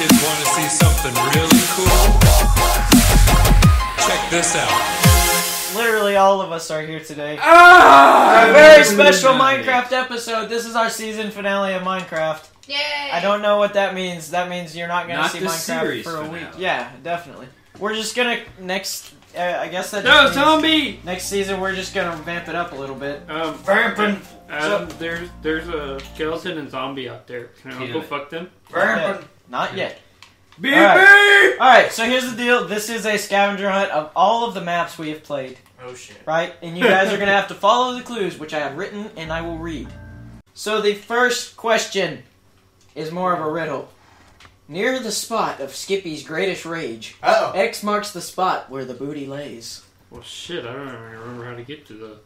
kids want to see something really cool? Check this out. Literally all of us are here today. Ah! a very special Minecraft episode. This is our season finale of Minecraft. Yay! I don't know what that means. That means you're not gonna Not see Minecraft for a finale. week. Yeah, definitely. We're just gonna next. Uh, I guess that. No, means zombie! Next season, we're just gonna vamp it up a little bit. Um, Vamping. Adam, there's there's a skeleton and zombie out there. Can I go it. fuck them? Vamping. Not yet. Beep Alright. All right. So here's the deal. This is a scavenger hunt of all of the maps we have played. Oh shit. right? And you guys are gonna have to follow the clues, which I have written and I will read. So the first question is more of a riddle. Near the spot of Skippy's greatest rage, Oh. X marks the spot where the booty lays. Well, shit, I don't even remember how to get to the.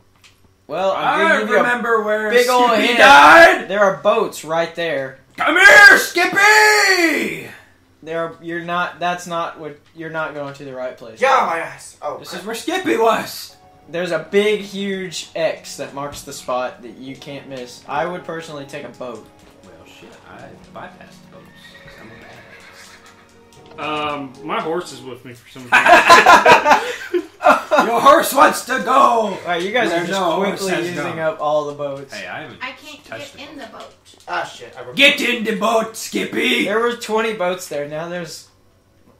Well, I'm I gonna you a- remember where big Skippy hint. died! there are boats right there. Come here, Skippy! There, are, you're not. That's not what. You're not going to the right place. Yeah, my ass. Oh. This is where Skippy was. There's a big, huge X that marks the spot that you can't miss. I would personally take a boat. Well, shit, I bypassed the boats. Um, my horse is with me for some reason. Your horse wants to go! All right, you guys are just no, quickly using no. up all the boats. Hey, I haven't. I can't Touched get it. in the boat. Ah shit. I broke- Get in the boat, Skippy! There were 20 boats there. Now there's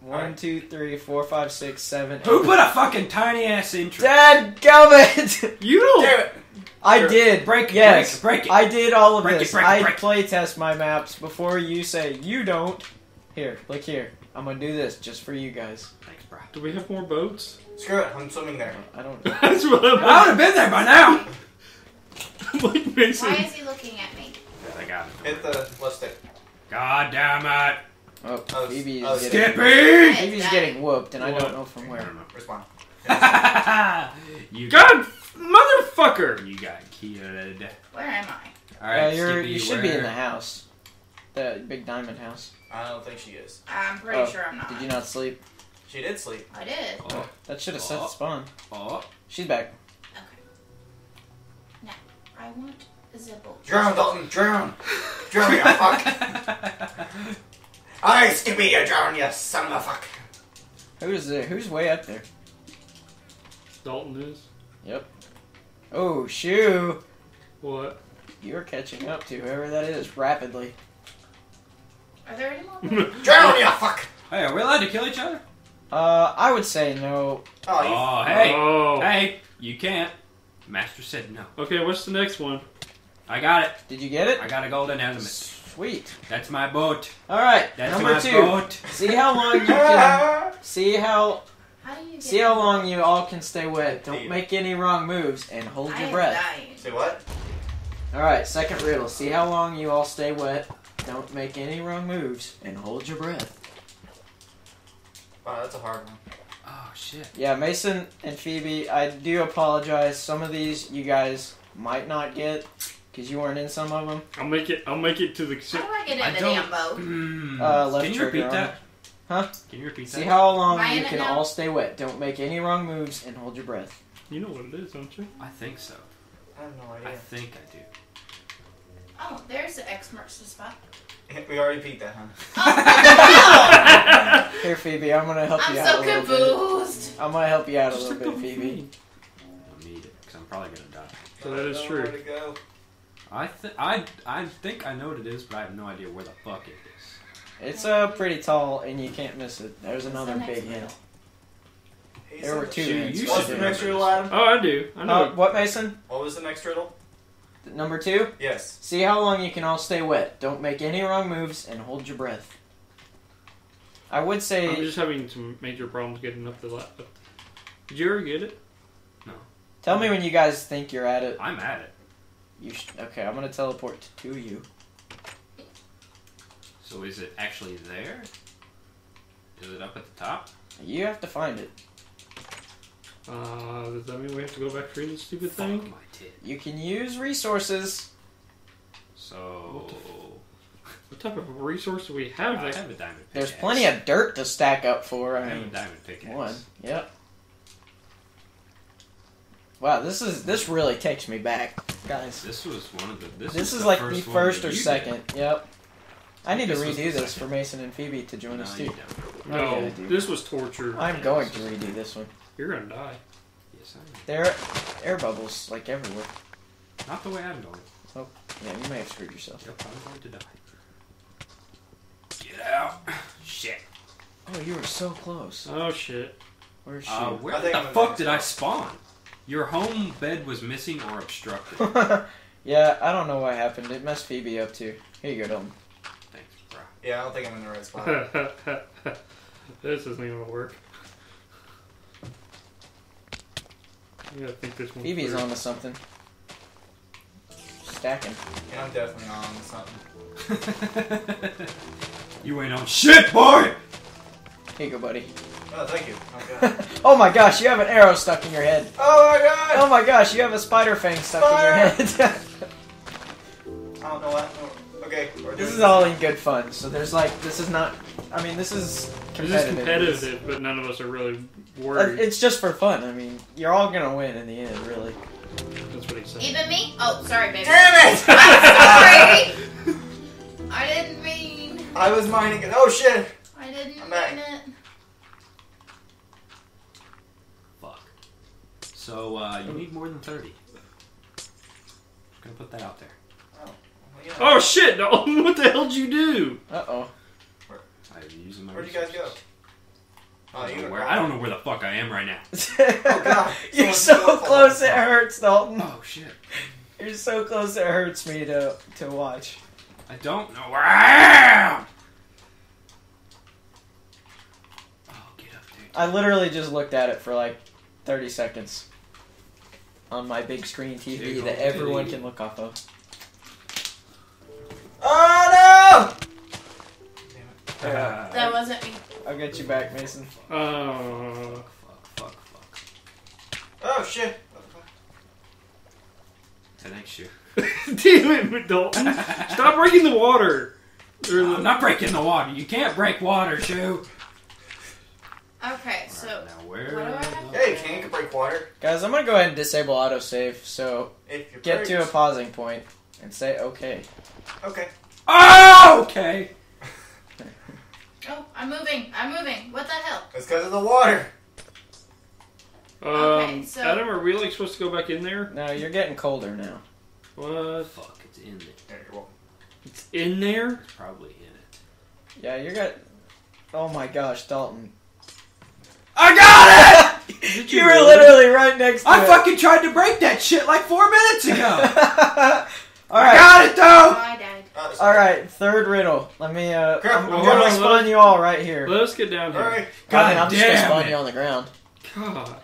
one, two, three, four, five, six, seven. Who eight. put a fucking tiny ass intro? Dad, gummit! you don't. Damn it! I did. Break it, yes, break it, break it. I did all of Break it, this. break it, I break it. play test my maps before you say you don't. Here, look here. I'm gonna do this just for you guys. Thanks, bro. Do we have more boats? Screw it. I'm swimming there. I don't. That's what I'm. I would have been there by now! like Mason. Why is he looking at me? Yeah, I got Hit the left stick. God damn it! Oh, Oh, Phoebe is oh, getting. Skippy! Phoebe's getting whooped, and I don't know from I where. don't know. Respawn. you God, motherfucker! You got killed. Where am I? Uh, Alright, you're, Skippy, you should be in the house, the big diamond house. I don't think she is. I'm pretty Oh, sure I'm not. Did you not sleep? She did sleep. I did. Oh, That should have set Oh. the spawn. oh. She's back. Okay. Now, I want the boat. Drown, Dalton. Drown. Drown, you fuck. I Skippy, you drown, you son of a fuck. Who's there? Who's way up there? Dalton is. Yep. Oh, shoo! What? You're catching up to whoever that is rapidly. Are there any more? Drown, you fuck. Hey, are we allowed to kill each other? Uh, I would say no. Oh, you. Oh, hey. Oh. Hey, you can't. Master said no. Okay, what's the next one? I got it. Did you get it? I got a golden element. Sweet. That's my boat. All right, That's number my two. boat. See how long you can. See how. How do you get See how long you all can stay wet. Don't Yeah. make any wrong moves and hold I your am breath. dying. Say what? All right, second riddle. See how long you all stay wet. Don't make any wrong moves and hold your breath. Wow, that's a hard one. Oh, shit. Yeah, Mason and Phoebe, I do apologize. Some of these you guys might not get because you weren't in some of them. I'll make it. I'll make it to the. How do I get I in the damn boat? Mm. Uh, left Can you trigger repeat on that? it. Huh? Can you repeat that? See how long Am I you in it can now? all stay wet. Don't make any wrong moves and hold your breath. You know what it is, don't you? I think so. I have no idea. I think I do. Oh, there's the X marks the spot. We already beat that, huh? Oh, Here, Phoebe, I'm gonna help I'm you out so a little bit. confused. I'm gonna help you out a little bit, Phoebe. I'll need it because I'm probably gonna die. So that is I don't know true. Where to go. I think I I think I know what it is, but I have no idea where the fuck it is. It's uh pretty tall and you can't miss it. There's What's another the big hint. Hey, There were two Shoot, you right What's the next riddle, Adam? Oh, I do. I know. Uh, what, Mason? What was the next riddle? Number two. Yes. See how long you can all stay wet. Don't make any wrong moves and hold your breath. I would say. I'm just having some major problems getting up the la- up. Did you ever get it? No. Tell me when you guys think you're at it. I'm at it. You sh- okay? I'm gonna teleport to you. So is it actually there? Is it up at the top? You have to find it. Uh, does that mean we have to go back through this stupid Fuck thing? my tit. You can use resources. So What type of resource do we have? I have a diamond pickaxe. There's plenty of dirt to stack up for. I I have a mean, diamond pickaxe. one. Yep. Wow, this is this really takes me back, guys. This was one of the. This, This was is the like first the one first that or you did. second. Yep. I need to This was redo the this for. Mason and Phoebe to join No, us you too. don't. No, Yeah, this was torture. I'm going to redo this one. You're gonna die. Yes, I am. There are air bubbles like everywhere. Not the way I'm going. Oh, yeah, you may have screwed yourself. Yep, I'm going to die. Get out. Shit. Oh, you were so close. Oh shit. Where's she? Uh, where I the I'm fuck the did I spawn? Your home bed was missing or obstructed. yeah, I don't know what happened. It messed Phoebe up too. Here you go, Dalton. Thanks, bro. Yeah, I don't think I'm in the right spot. this isn't even gonna work. I gotta think this one. Phoebe's through. on to something. Stacking. Yeah, I'm definitely on to something. you ain't on shit, boy! Here you go, buddy. Oh, thank you. Oh, God. oh my gosh, you have an arrow stuck in your head. oh my god! Oh my gosh, you have a spider fang stuck in your head. I don't know what. Okay, this is all in good fun. So there's like, this is not. I mean, this is This is competitive. competitive, but none of us are really worried. It's just for fun. I mean, you're all gonna win in the end, really. That's what he said. Even me? Oh, sorry, baby. Damn it! I'm sorry. I didn't mean. I was mining it. Oh shit! I didn't I'm back. mean it. Fuck. So, uh, you need more than 30. Just gonna put that out there. Well, you know. Oh shit! No, what the hell did you do? Uh oh. I'm using my Where'd you guys go? Resources. Oh, I don't, know where, I don't know where the fuck I am right now. Oh, God. Oh, You're Someone's so close. It hurts, Dalton. Oh shit. You're so close. It hurts me to to watch. I don't know where I am! Oh, get up, dude. I literally just looked at it for like 30 seconds on my big screen TV Jiggle that everyone titty. can look off of. Oh no! Yeah. That wasn't me. I'll get you back, Mason. Uh, oh. Fuck, fuck, fuck. Oh shit! That ain't shit. Damn it, Dalton! Stop breaking the water. Or the- I'm not breaking the water. You can't break water, Shoe. Okay, so. Alright, now where? what do I have? the- Yeah, you can. You break water. Guys, I'm gonna go ahead and disable autosave, so If you get to a pausing point and say okay. Okay. Oh, okay. Oh, I'm moving. I'm moving. What the hell? It's because of the water. Um, Okay, so- Adam, are we like supposed to go back in there? No, you're getting colder now. What? Fuck, it's in there. There. It's in there? It's probably in it. Yeah, you're got. Oh my gosh, Dalton. I got it! Did You were really? literally right next to I it. fucking tried to break that shit like four minutes ago. All I right. got it though. I died. All sorry. right, third riddle. Let me. Uh, Crap, I'm, well, I'm gonna on, spawn you all right here. Let us get down here. Alright. I mean, I'm just gonna damn spawn it. you on the ground. God.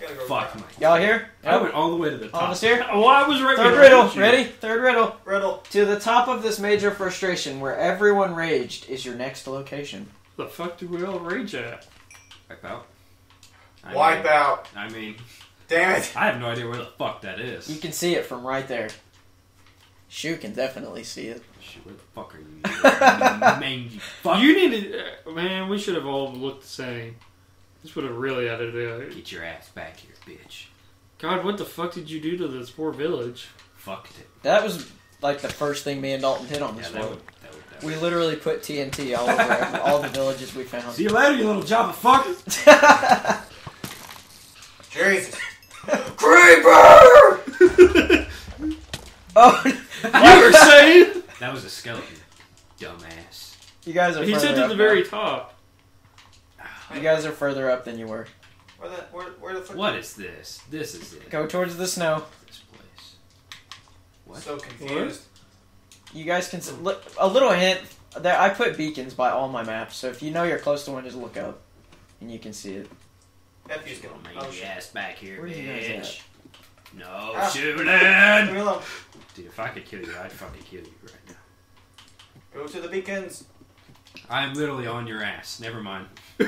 Go Fuck back. my. Y'all here? I went all the way to the All top. of us here? Oh, I was right Third riddle. you. Ready? Third riddle. Riddle. To the top of this major frustration where everyone raged is your next location. The fuck do we all rage at? Wipe out. I Wipe mean, out. I mean, Damn it. I have no idea where the fuck that is. You can see it from right there. Shu can definitely see it. Shit, where the fuck are you? you mangy fuck. You need to. Uh, man, we should have all looked the same. This would have really added a. Get your ass back here, bitch. God, what the fuck did you do to this poor village? Fucked it. That was like the first thing me and Dalton did on Yeah, this that would. That would. That We literally put TNT all over all the villages we found. See you later, you little Java fuck. Jesus. Creeper! oh, You were saying? That was a skeleton. Dumbass. you guys are. He further said to up the now. very top. You guys are further up than you were. Where the, where, where the fuck? What is this? This is it. Go towards the snow. This place. What? So confused. You guys can s- look. A little hint. There, I put beacons by all my maps, so if you know you're close to one, just look up, and you can see it. F you's Get going. your Oh mangy shit. ass back here, Where are you guys bitch. No Ah. shooting. Leave me alone. Dude, if I could kill you, I'd fucking kill you right now. Go to the beacons. I'm literally on your ass. Never mind.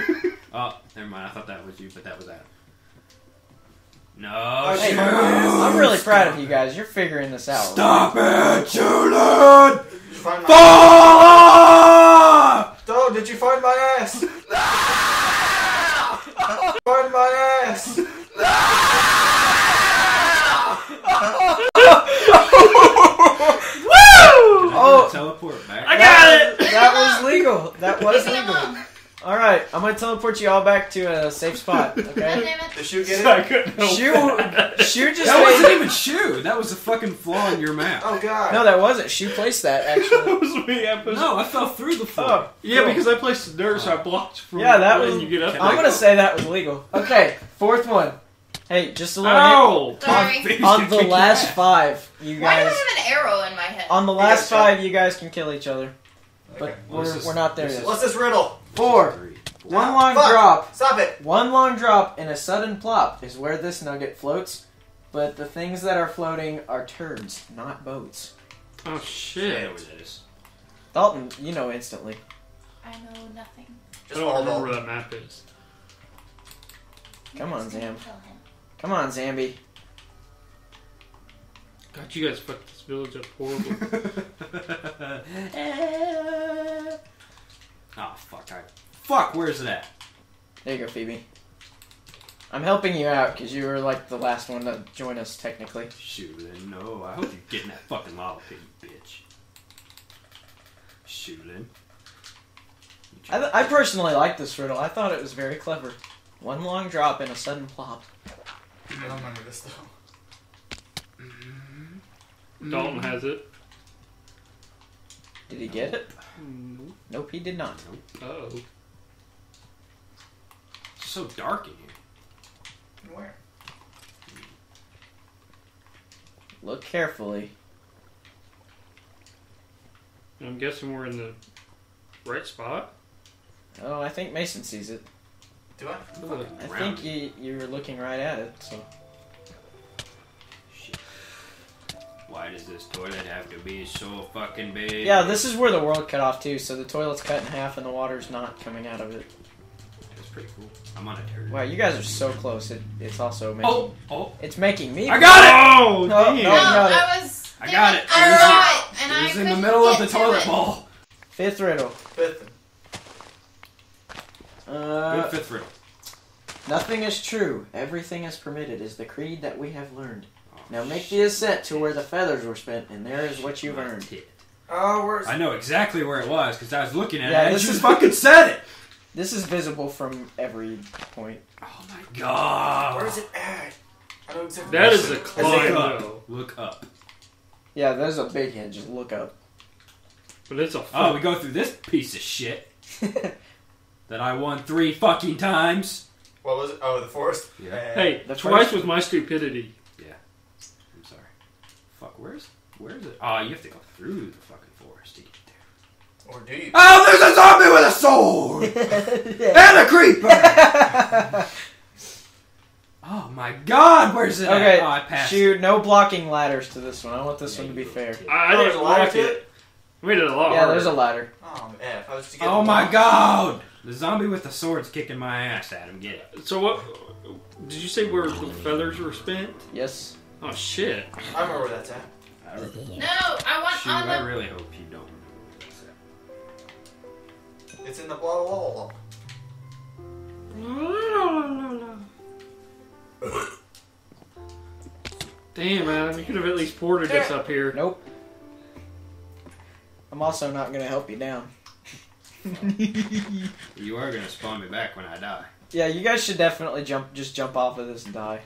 oh, never mind. I thought that was you, but that was Adam. No, Oh, Hey. I'm really proud of you guys. You're figuring this out. Stop it, Julian! Did you find my Fall off! Oh, did you find my ass? No! find my ass. Can Oh. I Oh. teleport back? I got it! that was Leave me legal. All right, I'm gonna teleport you all back to a safe spot. Okay. damn it. The shoe get I couldn't help Shoe, that. just That wasn't made. even shoe. That was a fucking flaw in your map. Oh god. No, that wasn't. Shoe placed that actually. that was me. I pushed- No, I fell through the floor. Oh, Yeah, cool. because I placed the dirt, so I blocked from Yeah, that when was- you get up. I'm gonna say that was legal. Okay, fourth one. Hey, just a little hint. Ow! Sorry. on the last five, you Why do I guys. have an arrow in my head? On the last got shot. five, you guys can kill each other, but Okay. What's we're, this- we're not there this yet. What's this riddle? Four. One long fuck. drop. Stop it. One long drop and a sudden plop is where this nugget floats. But the things that are floating are turds, not boats. Oh Yeah, shit! what that is. Dalton, you know instantly. I know nothing. I Just don't all remember where that map is. Come on, Sam. gonna Zam. kill him. Come on, Zambi. God, you guys fucked this village up horribly. oh fuck! I fuck. Where's that? There you go, Phoebe. I'm helping you out because you were like the last one to join us technically. Shoot, Shulin, no. I hope you get in that fucking lava pit, you bitch. Shulin. I, th- I personally like this riddle. I thought it was very clever. One long drop and a sudden plop. I don't remember this though. Dalton has it. Did he get it? Mm, Nope, he did not. Oh. It's so dark in here. Where? Look carefully. I'm guessing we're in the right spot. Oh, I think Mason sees it. Do I? Ugh. I think you you were looking right at it. So Shit. Why does this toilet have to be so fucking big? yeah, this is where the world cut off too. So the toilet's cut in half and the water's not coming out of it. That's pretty cool. I'm on a turd. Wow, you guys are so close. It, it's also making Oh, oh, it's making me. I got it! Oh, oh No, no. No, got it. I was. I got it. I It was saw it, and it I was in the middle of the toilet it. bowl. Fifth riddle. Fifth. Uh, Good fifth riddle. nothing is true. Everything is permitted. Is the creed that we have learned. Oh, Now make the ascent to where the feathers were spent, and there is what you've earned. Oh, where's I know exactly where it was because I was looking at Yeah, it and this you is- fucking said it. This is visible from every point. Oh my god. Where's it at? I know exactly. That is a Look climb, up. Look up. Yeah, there's a big hint. Just look up. But it's a Oh, we go through this piece of shit that I won three fucking times. What was it? Oh, the forest. Yeah. hey, The twice first- with my stupidity. Yeah. I'm sorry. Fuck, where's where's it? Oh, you have to go through the fucking forest to get there. Or do you? Oh, there's a zombie with a sword and a creeper. oh my god, where's it? Okay, At? Oh, I passed. Shoot, no blocking ladders to this one. I want this Yeah, one to be fair. did. I, I Oh, didn't a ladder it. it? Made it a lot Yeah, harder. there's a ladder. Oh, F. I was to get Oh my block. god! The zombie with the sword's kicking my ass, Adam. Get it? So what? Did you say where the feathers were spent? Yes. Oh shit! I remember where that's at. I re- No, I want Shoot, on I really hope you don't remember where It's in the blah blah blah. Damn, Adam, you could have at least ported this up here. Nope. I'm also not gonna help you down. You are gonna spawn me back when I die. yeah, you guys should definitely jump. Just jump off of this and die.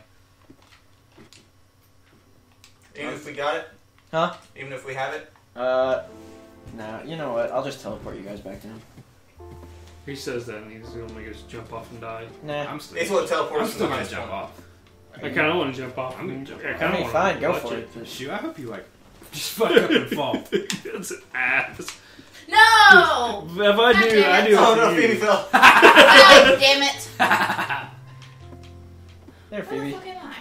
Even if we got it. Huh? Even if we have it. Uh, nah. You know what? I'll just teleport you guys back down. He says that and he's gonna make us jump off and die. Nah. I'm still. It's what teleports I'm still gonna jump point. off. I kind of want to jump off. I'm gonna jump I kinda wanna fine. Go for it. it. Shoot, I hope you like just fuck up and fall. That's an ass. No! If I God do, I it. do. Oh it no, for Phoebe you. fell. God damn it! There, Where the Phoebe. fuck am I?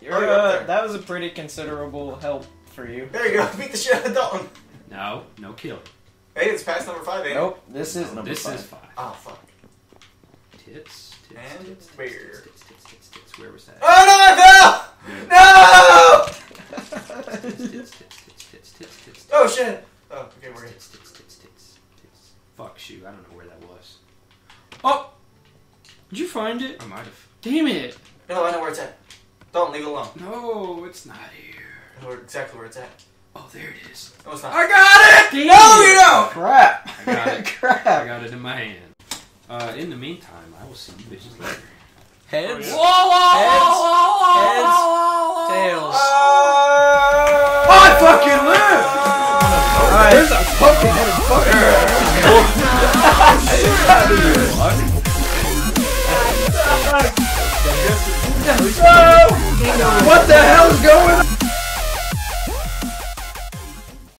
You're, Oh, you're uh, there. that was a pretty considerable help for you. There you go. Beat the shit out of Dalton. no, no killing. Hey, it's past number five, ain't? Nope. This is number this five. is five. Oh fuck. Tits, tits, And tits, tits, beer. tits, tits, tits, tits, tits. Where was that? Oh no, I fell! No! Tits, tits, tits, tits, tits, tits, tits. Oh shit. Oh, okay, we're good. Tits, tits, tits, tits, tits. Fuck, shoot, I don't know where that was. Oh, Did you find it? I might have. Damn it! No, I know where it's at. Dalton, leave it alone. No, it's not here. I know exactly where it's at. Oh, there it is. No, it's not. I got it! No, you don't! Crap. I got it. Crap. I got it in my hand. Uh, in the meantime, I will see you bitches later. Heads. Oh, yeah. Heads. Tails. I fucking live! Alright. There's a pumpkin headed fucker! what the hell is going on?